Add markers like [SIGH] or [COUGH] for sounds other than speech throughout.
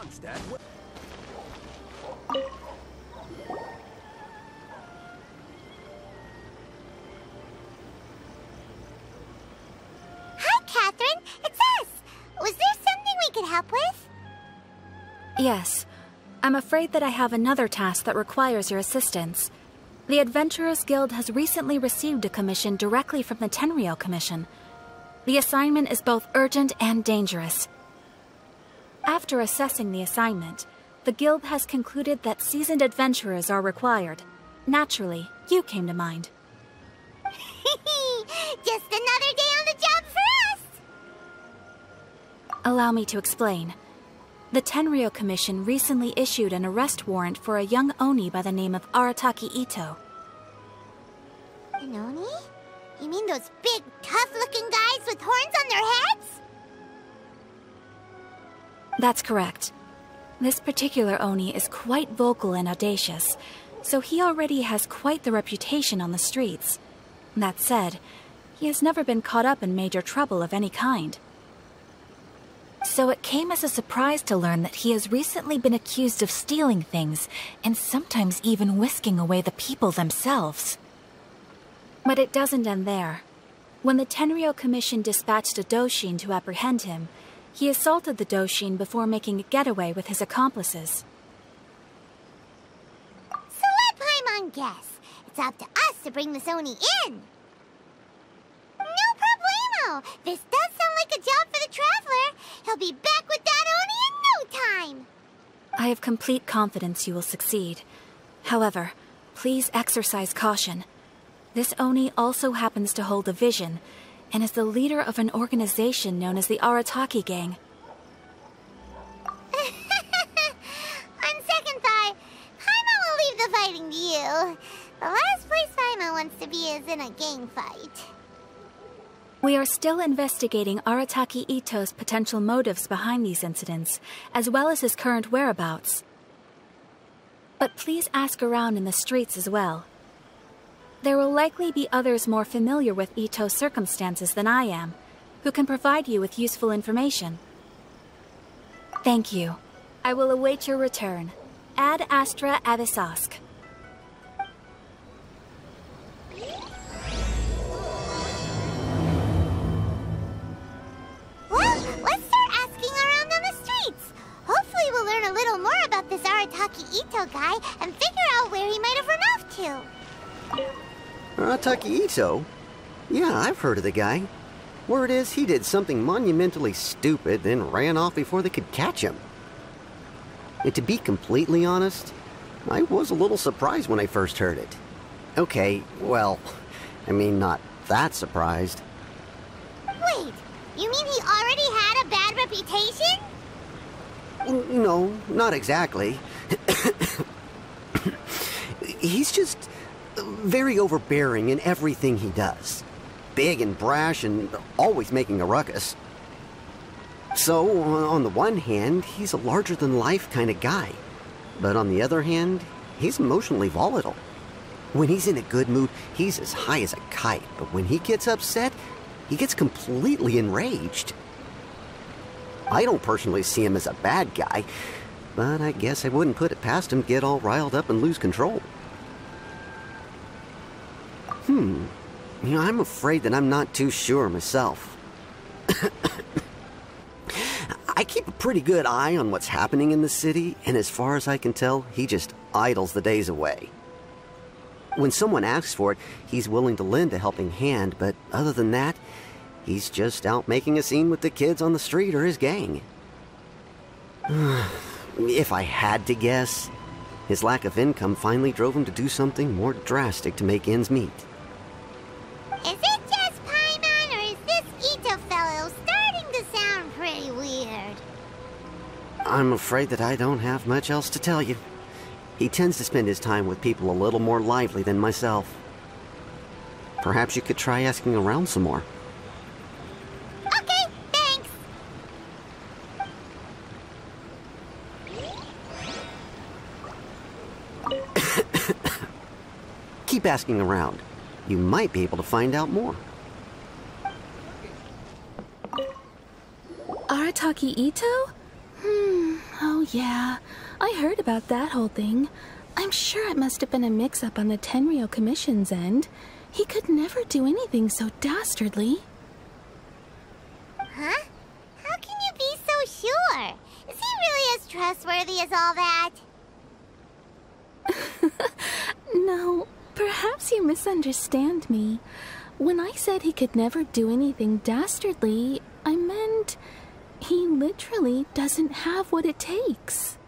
Mondstadt. Hi, Catherine. It's us. Was there something we could help with? Yes. I'm afraid that I have another task that requires your assistance. The Adventurers Guild has recently received a commission directly from the Tenryou Commission. The assignment is both urgent and dangerous. After assessing the assignment, the Guild has concluded that seasoned adventurers are required. Naturally, you came to mind. [LAUGHS] Just another day on the job for us. Allow me to explain. The Tenryou Commission recently issued an arrest warrant for a young Oni by the name of Arataki Itto. An Oni? You mean those big, tough-looking guys with horns on their heads? That's correct. This particular Oni is quite vocal and audacious, so he already has quite the reputation on the streets. That said, he has never been caught up in major trouble of any kind. So it came as a surprise to learn that he has recently been accused of stealing things, and sometimes even whisking away the people themselves. But it doesn't end there. When the Tenryou Commission dispatched a Doshin to apprehend him, he assaulted the Doshin before making a getaway with his accomplices. So let Paimon guess. It's up to us to bring the Oni in. No problemo. This does sound like a job for the Traveler. He'll be back with that Oni in no time. I have complete confidence you will succeed. However, please exercise caution. This Oni also happens to hold a vision, and is the leader of an organization known as the Arataki Gang. [LAUGHS] On second thought, Paimon will leave the fighting to you. The last place Paimon wants to be is in a gang fight. We are still investigating Arataki Itto's potential motives behind these incidents, as well as his current whereabouts. But please ask around in the streets as well. There will likely be others more familiar with Itto's circumstances than I am, who can provide you with useful information. Thank you. I will await your return. Ad Astra Abyssosque. Well, let's start asking around on the streets. Hopefully we'll learn a little more about this Arataki Itto guy and figure out where he might have run off to. Uh, Arataki Itto? Yeah, I've heard of the guy. Word is he did something monumentally stupid, then ran off before they could catch him. And to be completely honest, I was a little surprised when I first heard it. Okay, well, [LAUGHS] I mean, not that surprised. Wait, you mean he already had a bad reputation? No, not exactly. [COUGHS] He's just very overbearing in everything he does. Big and brash and always making a ruckus. So, on the one hand, he's a larger than life kind of guy. But on the other hand, he's emotionally volatile. When he's in a good mood, he's as high as a kite, but when he gets upset, he gets completely enraged. I don't personally see him as a bad guy, but I guess I wouldn't put it past him to get all riled up and lose control. Hmm. You know, I'm afraid that I'm not too sure myself. [COUGHS] I keep a pretty good eye on what's happening in the city, and as far as I can tell, he just idles the days away. When someone asks for it, he's willing to lend a helping hand, but other than that, he's just out making a scene with the kids on the street or his gang. [SIGHS] if I had to guess, his lack of income finally drove him to do something more drastic to make ends meet. I'm afraid that I don't have much else to tell you. He tends to spend his time with people a little more lively than myself. Perhaps you could try asking around some more. Okay, thanks. [COUGHS] Keep asking around. You might be able to find out more. Arataki Itto? Hmm, oh yeah. I heard about that whole thing. I'm sure it must have been a mix-up on the Tenryou Commission's end. He could never do anything so dastardly. Huh? How can you be so sure? Is he really as trustworthy as all that? [LAUGHS] no, perhaps you misunderstand me. When I said he could never do anything dastardly, I meant he literally doesn't have what it takes.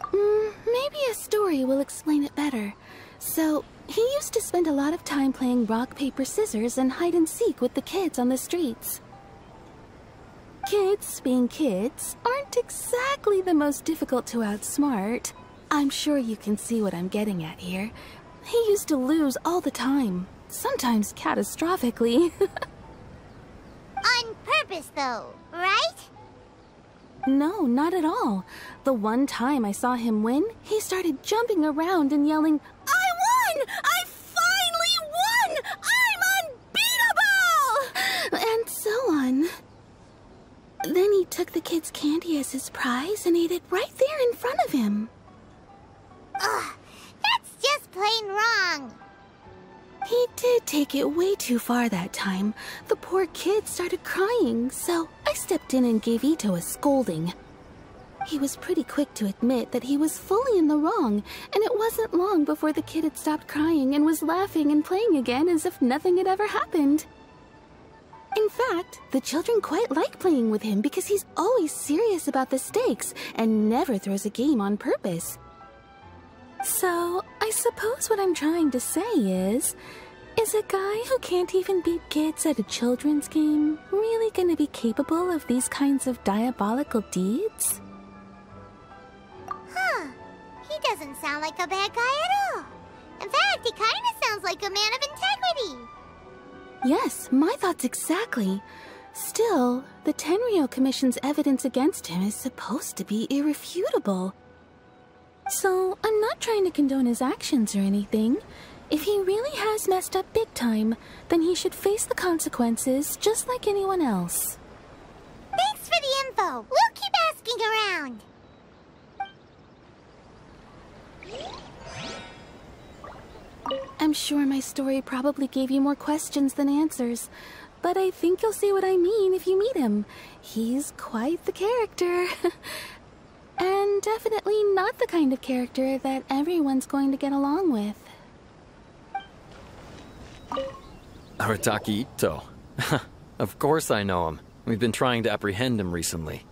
Mm, maybe a story will explain it better. So, he used to spend a lot of time playing rock, paper, scissors and hide and seek with the kids on the streets. Kids, being kids, aren't exactly the most difficult to outsmart. I'm sure you can see what I'm getting at here. He used to lose all the time, sometimes catastrophically. [LAUGHS] Though, right? No, not at all. The one time I saw him win, he started jumping around and yelling, I won! I finally won! I'm unbeatable! And so on. Then he took the kid's candy as his prize and ate it right there in front of him. Ugh, that's just plain wrong. He did take it way too far that time. The poor kid started crying, so I stepped in and gave Itto a scolding. He was pretty quick to admit that he was fully in the wrong, and it wasn't long before the kid had stopped crying and was laughing and playing again as if nothing had ever happened. In fact, the children quite like playing with him because he's always serious about the stakes and never throws a game on purpose. So, I suppose what I'm trying to say is, is a guy who can't even beat kids at a children's game really gonna be capable of these kinds of diabolical deeds? Huh. He doesn't sound like a bad guy at all. In fact, he kind of sounds like a man of integrity. Yes, my thoughts exactly. Still, the Tenryou Commission's evidence against him is supposed to be irrefutable. So, I'm not trying to condone his actions or anything. If he really has messed up big time, then he should face the consequences just like anyone else. Thanks for the info. We'll keep asking around. I'm sure my story probably gave you more questions than answers, but I think you'll see what I mean if you meet him. He's quite the character. [LAUGHS] and definitely not the kind of character that everyone's going to get along with. Arataki Itto. [LAUGHS] of course I know him. We've been trying to apprehend him recently.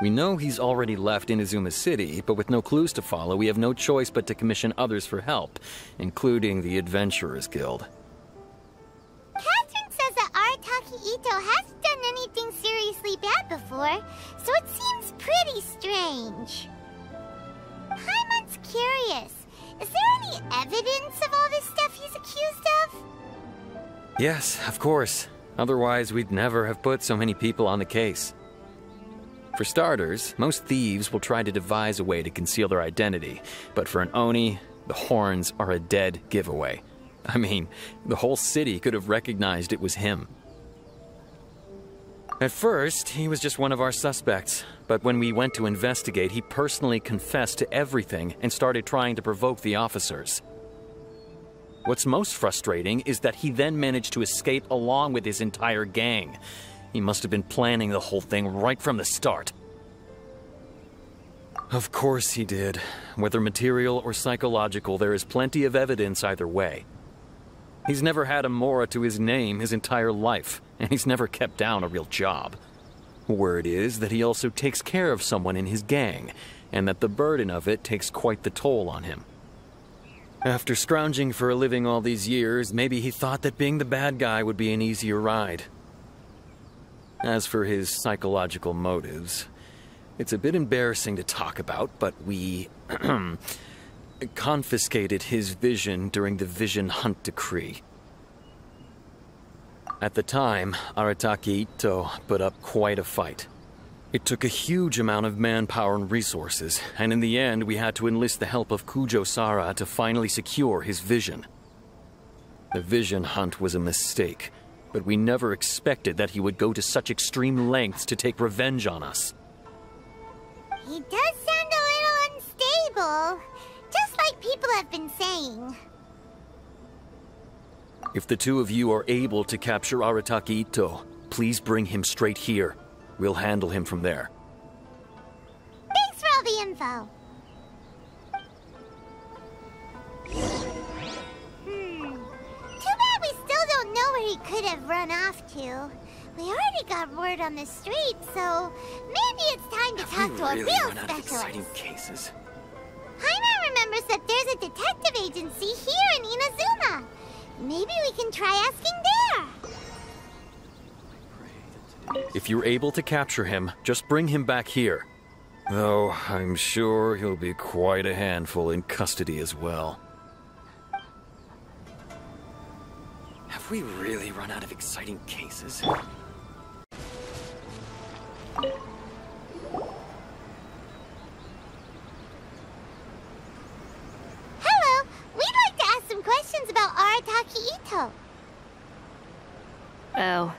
We know he's already left Inazuma City, but with no clues to follow, we have no choice but to commission others for help, including the Adventurers Guild. Catherine says that Arataki Itto hasn't done anything seriously bad before, so it seems pretty strange. Paimon's curious. Is there any evidence of all this stuff he's accused of? Yes, of course. Otherwise, we'd never have put so many people on the case. For starters, most thieves will try to devise a way to conceal their identity, but for an Oni, the horns are a dead giveaway. I mean, the whole city could have recognized it was him. At first, he was just one of our suspects, but when we went to investigate, he personally confessed to everything and started trying to provoke the officers. What's most frustrating is that he then managed to escape along with his entire gang. He must have been planning the whole thing right from the start. Of course he did. Whether material or psychological, there is plenty of evidence either way. He's never had a Mora to his name his entire life, and he's never kept down a real job. Word is that he also takes care of someone in his gang, and that the burden of it takes quite the toll on him. After scrounging for a living all these years, maybe he thought that being the bad guy would be an easier ride. As for his psychological motives, it's a bit embarrassing to talk about, but we [CLEARS THROAT] um, confiscated his vision during the Vision Hunt Decree. At the time, Arataki Itto put up quite a fight. It took a huge amount of manpower and resources, and in the end, we had to enlist the help of Kujo Sara to finally secure his vision. The Vision Hunt was a mistake. but we never expected that he would go to such extreme lengths to take revenge on us. He does sound a little unstable, just like people have been saying. If the two of you are able to capture Arataki Itto, please bring him straight here. We'll handle him from there. Thanks for all the info. Hmm. Too bad we still don't know where he could have run off to. We already got word on the street, so maybe it's time to talk to really a real specialist. cases. Remembers that there's a detective agency here in Inazuma. Maybe we can try asking there. If you're able to capture him, just bring him back here. Though I'm sure he'll be quite a handful in custody as well. Have we really run out of exciting cases? Hello, we'd like to ask some questions about Itto. Oh,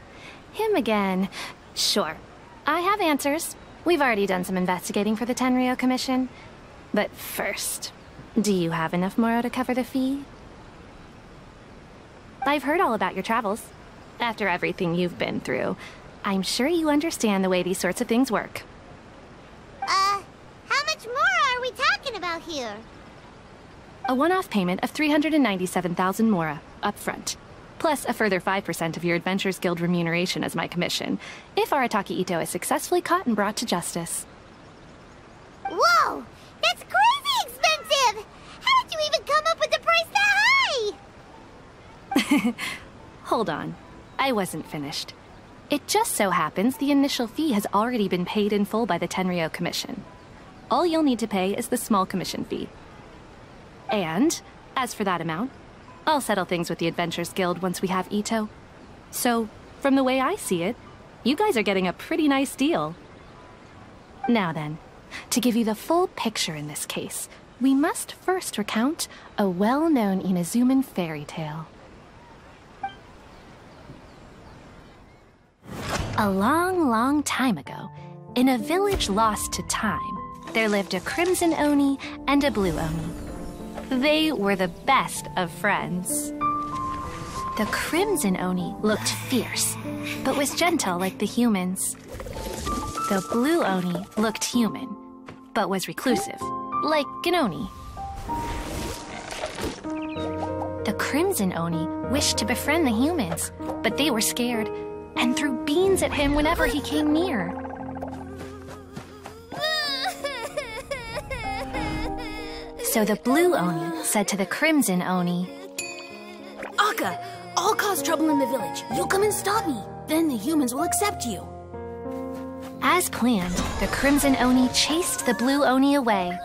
him again. Sure. I have answers. We've already done some investigating for the Tenryou Commission. But first, do you have enough Mora to cover the fee? I've heard all about your travels. After everything you've been through, I'm sure you understand the way these sorts of things work. Uh, how much more are we talking about here? A one-off payment of 397,000 Mora, up front. Plus a further 5% of your Adventures Guild remuneration as my commission, if Arataki Itto is successfully caught and brought to justice. Whoa! That's crazy expensive! How did you even come up with the price that high? [LAUGHS] Hold on. I wasn't finished. It just so happens the initial fee has already been paid in full by the Tenryou Commission. All you'll need to pay is the small commission fee. And, as for that amount, I'll settle things with the Adventures Guild once we have Itto. So, from the way I see it, you guys are getting a pretty nice deal. Now then, to give you the full picture in this case, we must first recount a well-known Inazuman fairy tale. A long, long time ago, in a village lost to time, there lived a crimson Oni and a blue Oni. They were the best of friends. The crimson Oni looked fierce, but was gentle like the humans. The blue Oni looked human, but was reclusive, like an Oni. The crimson Oni wished to befriend the humans, but they were scared and threw beans at him whenever he came near. So the blue Oni said to the crimson Oni, Akka, I'll cause trouble in the village. You'll come and stop me. Then the humans will accept you. As planned, the Crimson Oni chased the Blue Oni away.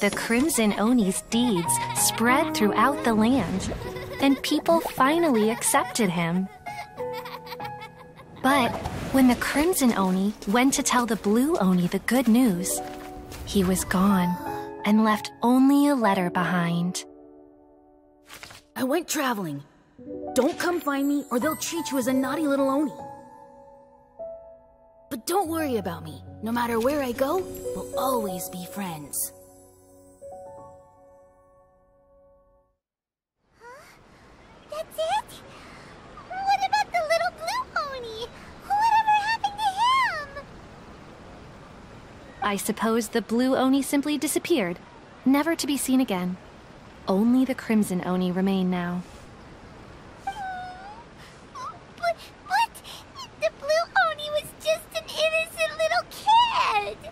The Crimson Oni's deeds spread throughout the land, and people finally accepted him. But when the Crimson Oni went to tell the Blue Oni the good news, he was gone and left only a letter behind. I went traveling. Don't come find me, or they'll treat you as a naughty little Oni. But don't worry about me. No matter where I go, we'll always be friends. I suppose the Blue Oni simply disappeared, never to be seen again. Only the Crimson Oni remain now. But, but, the blue Oni was just an innocent little kid.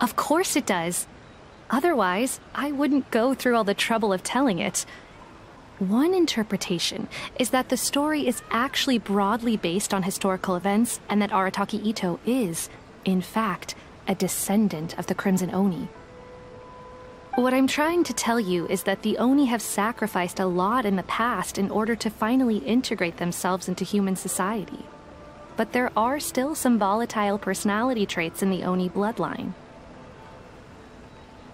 Of course it does. Otherwise, I wouldn't go through all the trouble of telling it. One interpretation is that the story is actually broadly based on historical events and that Arataki Itto is, in fact, a descendant of the Crimson Oni. What I'm trying to tell you is that the Oni have sacrificed a lot in the past in order to finally integrate themselves into human society. But there are still some volatile personality traits in the Oni bloodline.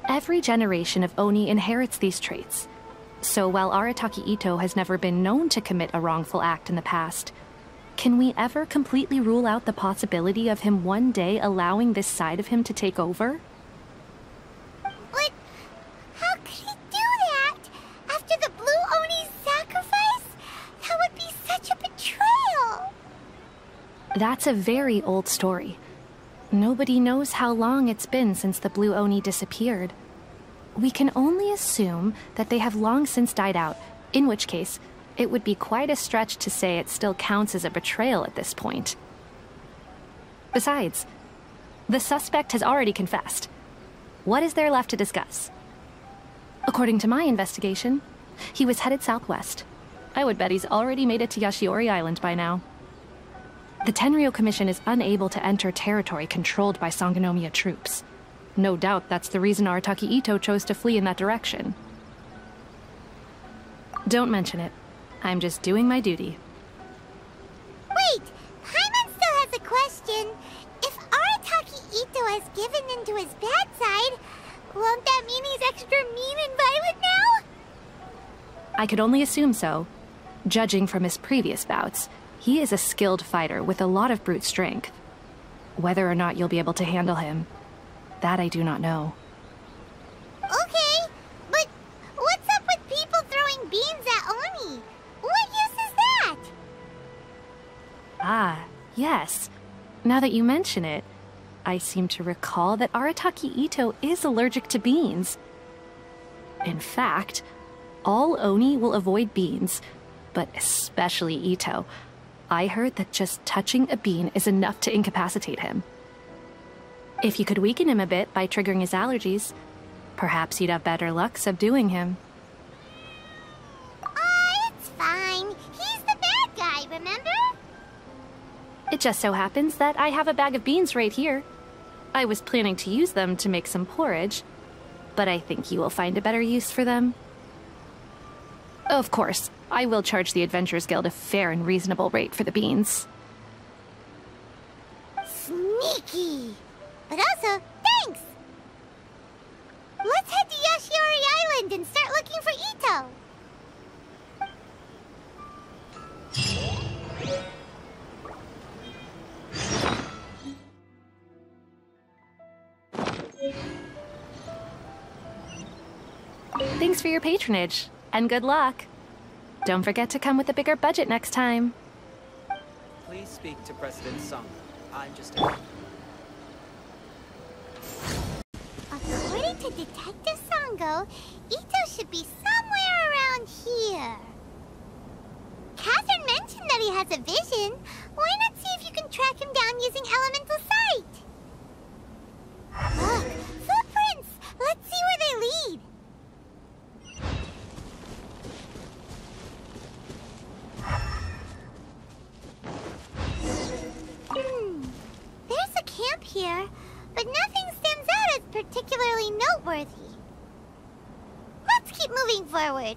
Every generation of Oni inherits these traits. So while Arataki Itto has never been known to commit a wrongful act in the past, can we ever completely rule out the possibility of him one day allowing this side of him to take over? But how could he do that? After the Blue Oni's sacrifice? That would be such a betrayal. That's a very old story. Nobody knows how long it's been since the Blue Oni disappeared. We can only assume that they have long since died out, in which case, it would be quite a stretch to say it still counts as a betrayal at this point. Besides, the suspect has already confessed. What is there left to discuss? According to my investigation, he was headed southwest. I would bet he's already made it to Yashiori Island by now. The Tenryou Commission is unable to enter territory controlled by Sangonomiya troops. No doubt that's the reason Arataki Itto chose to flee in that direction. Don't mention it. I'm just doing my duty. Wait, Paimon still has a question. If Arataki Itto has given into his bad side, won't that mean he's extra mean and violent now? I could only assume so. Judging from his previous bouts, he is a skilled fighter with a lot of brute strength. Whether or not you'll be able to handle him, that I do not know. Okay, yes. Now that you mention it, I seem to recall that Arataki Itto is allergic to beans. In fact, all Oni will avoid beans, but especially Itto. I heard that just touching a bean is enough to incapacitate him. If you could weaken him a bit by triggering his allergies, perhaps you'd have better luck subduing him. It just so happens that I have a bag of beans right here. I was planning to use them to make some porridge, but I think you will find a better use for them. Of course, I will charge the Adventurers Guild a fair and reasonable rate for the beans. Sneaky. But also, Thanks for your patronage, and good luck. Don't forget to come with a bigger budget next time. Please speak to President Sung. I'm just. According to Detective Sango, Itto should be somewhere around here. Catherine mentioned that he has a vision. Why not see if you can track him down using elemental here, but nothing stands out as particularly noteworthy. Let's keep moving forward.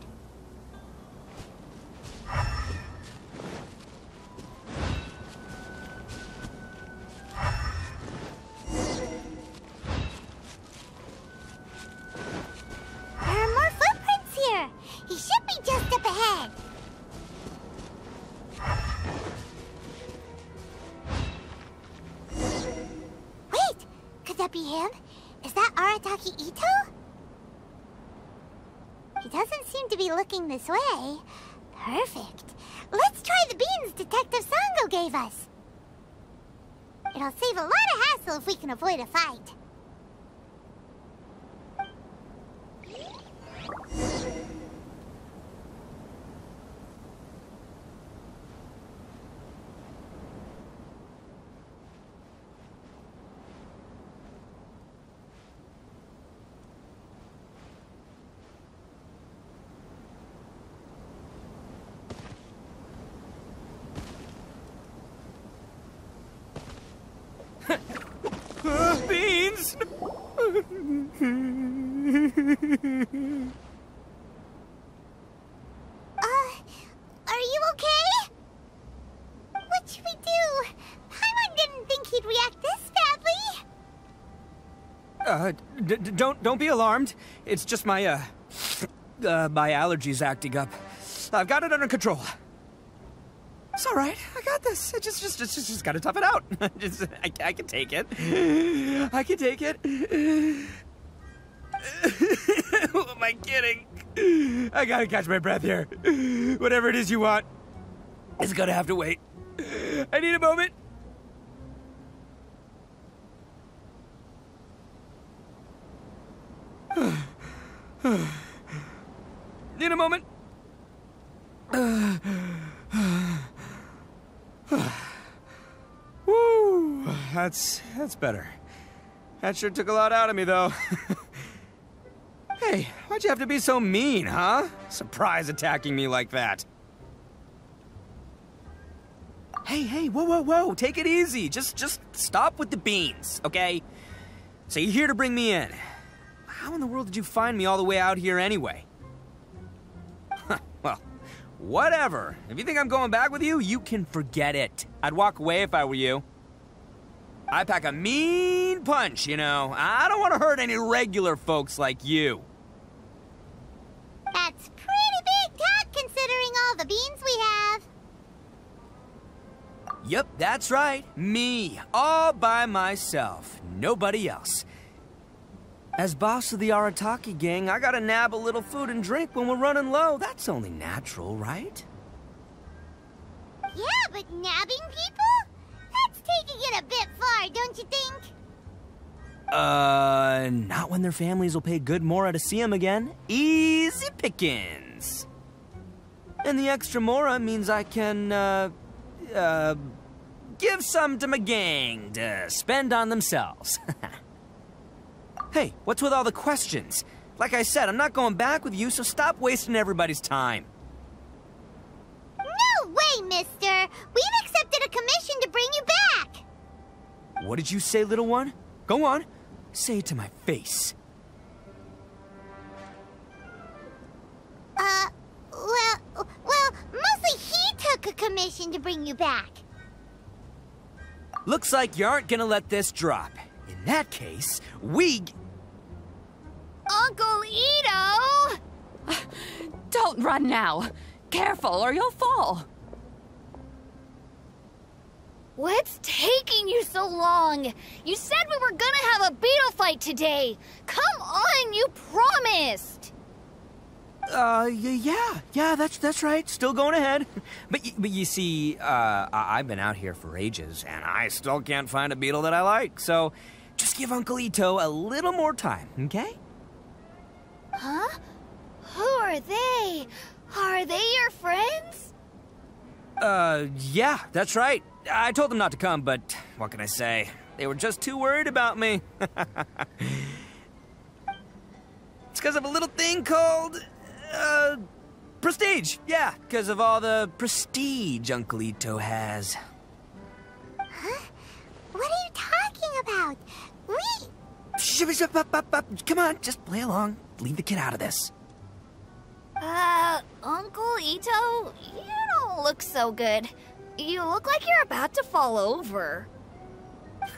This way. Perfect. Let's try the beans Detective Sango gave us. It'll save a lot of hassle if we can avoid a fight. Beans! Uh, are you okay? What should we do? Paimon didn't think he'd react this badly. Uh, d- d- don't don't be alarmed. It's just my uh Uh, my allergy's acting up. I've got it under control. All right. I got this. I just, just, just, just, just gotta tough it out. just, I, I can take it. I can take it. Who am I kidding? I gotta catch my breath here. Whatever it is you want, it's gonna have to wait. I need a moment. need a moment. [SIGHS] Woo! That's that's better. That sure took a lot out of me, though. [LAUGHS] hey, why'd you have to be so mean, huh? Surprise attacking me like that. Hey, hey, whoa, whoa, whoa! Take it easy. Just, just stop with the beans, okay? So you're here to bring me in. How in the world did you find me all the way out here anyway? Whatever. If you think I'm going back with you, you can forget it. I'd walk away if I were you. I pack a mean punch, you know. I don't want to hurt any regular folks like you. That's pretty big talk considering all the beans we have. Yep, that's right. Me, all by myself. Nobody else. As boss of the Arataki gang, I gotta nab a little food and drink when we're running low. That's only natural, right? Yeah, but nabbing people? That's taking it a bit far, don't you think? Uh, not when their families will pay good Mora to see them again. Easy pickings. And the extra Mora means I can, uh, uh, give some to my gang to spend on themselves. [LAUGHS] hey, what's with all the questions? Like I said, I'm not going back with you, so stop wasting everybody's time. No way, mister! We've accepted a commission to bring you back! What did you say, little one? Go on. Say it to my face. Uh, well, well, mostly he took a commission to bring you back. Looks like you aren't gonna let this drop. In that case, we... Uncle Itto! Don't run now. Careful or you'll fall. What's taking you so long? You said we were gonna have a beetle fight today. Come on, you promised. Uh, yeah, yeah, that's that's right. Still going ahead. [LAUGHS] But y- but you see, uh, I- I've been out here for ages, and I still can't find a beetle that I like. So, just give Uncle Itto a little more time, okay? Huh? Who are they? Are they your friends? Uh, yeah, that's right. I told them not to come, but what can I say? They were just too worried about me. [LAUGHS] it's because of a little thing called, uh, prestige. Yeah, because of all the prestige Uncle Itto has. Huh? What are you talking about? We... Come on, just play along. Leave the kid out of this. Uh, Uncle Itto, you don't look so good. You look like you're about to fall over. [LAUGHS]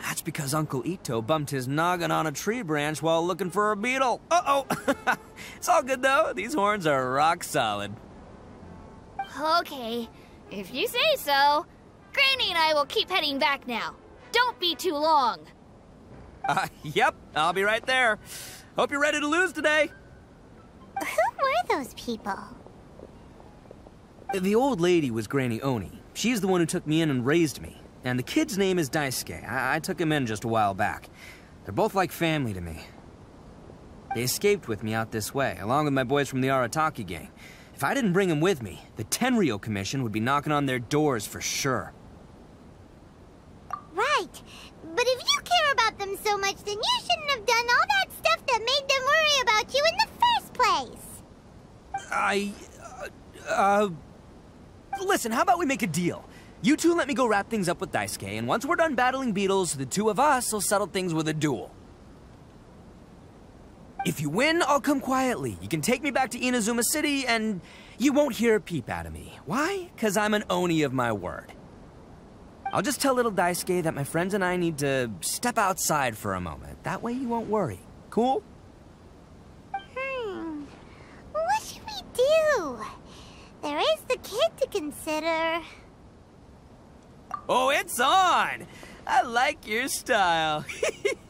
That's because Uncle Itto bumped his noggin on a tree branch while looking for a beetle. Uh-oh. [LAUGHS] it's all good, though. These horns are rock solid. Okay, if you say so. Granny and I will keep heading back now. Don't be too long. Uh, yep, I'll be right there. Hope you're ready to lose today. Who were those people? The old lady was Granny Oni. She's the one who took me in and raised me. And the kid's name is Daisuke. I, I took him in just a while back. They're both like family to me. They escaped with me out this way, along with my boys from the Arataki gang. If I didn't bring them with me, the Tenryou Commission would be knocking on their doors for sure. Right. But if you care about them so much, then you shouldn't have done all that stuff that made them worry about you in the first place. I... Uh, uh... Listen, how about we make a deal? You two let me go wrap things up with Daisuke, and once we're done battling beetles, the two of us will settle things with a duel. If you win, I'll come quietly. You can take me back to Inazuma City, and you won't hear a peep out of me. Why? Because I'm an Oni of my word. I'll just tell little Daisuke that my friends and I need to step outside for a moment. That way you won't worry. Cool? Hmm. What should we do? There is the kid to consider. Oh, it's on! I like your style.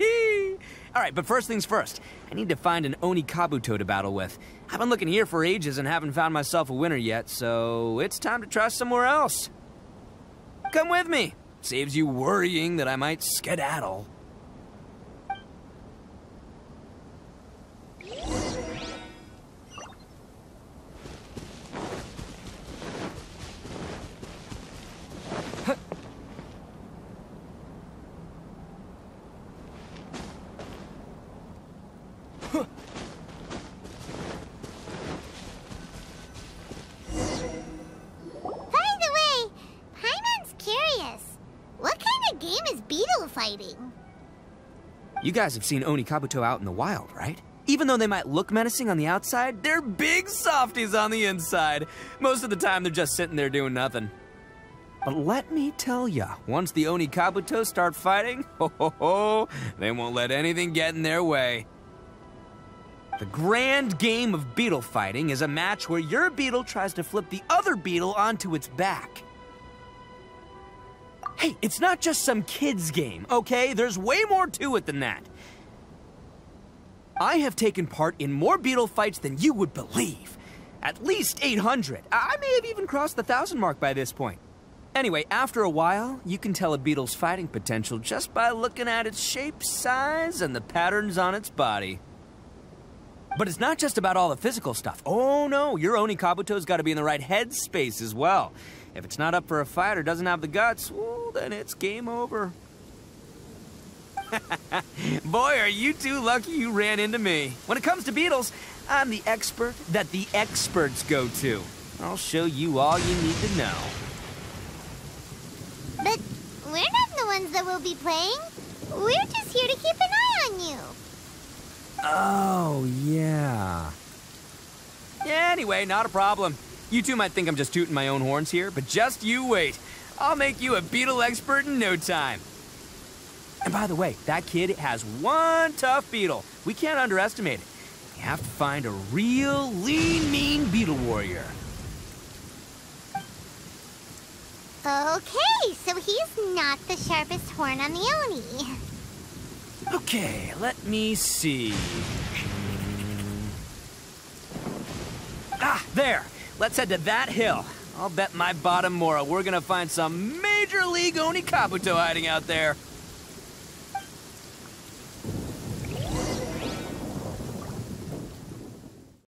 [LAUGHS] Alright, but first things first. I need to find an Oni Kabuto to battle with. I've been looking here for ages and haven't found myself a winner yet, so it's time to try somewhere else. Come with me. Saves you worrying that I might skedaddle. You guys have seen Oni Kabuto out in the wild, right? Even though they might look menacing on the outside, they're big softies on the inside. Most of the time, they're just sitting there doing nothing. But let me tell ya, once the Oni Kabuto start fighting, ho ho ho, they won't let anything get in their way. The grand game of beetle fighting is a match where your beetle tries to flip the other beetle onto its back. Hey, it's not just some kid's game, okay? There's way more to it than that. I have taken part in more beetle fights than you would believe. At least 800. I may have even crossed the thousand mark by this point. Anyway, after a while, you can tell a beetle's fighting potential just by looking at its shape, size, and the patterns on its body. But it's not just about all the physical stuff. Oh no, your Oni Kabuto's got to be in the right headspace as well. If it's not up for a fight or doesn't have the guts, well, then it's game over. [LAUGHS] Boy, are you two lucky you ran into me. When it comes to beetles, I'm the expert that the experts go to. I'll show you all you need to know. But we're not the ones that will be playing. We're just here to keep an eye on you. Oh, yeah. Yeah, anyway, not a problem. You two might think I'm just tooting my own horns here, but just you wait. I'll make you a beetle expert in no time. And by the way, that kid has one tough beetle. We can't underestimate it. You have to find a real lean, mean beetle warrior. Okay, so he's not the sharpest horn on the Oni. Okay, let me see. Ah, there. Let's head to that hill. I'll bet my bottom Mora we're gonna find some major league Oni Kabuto hiding out there.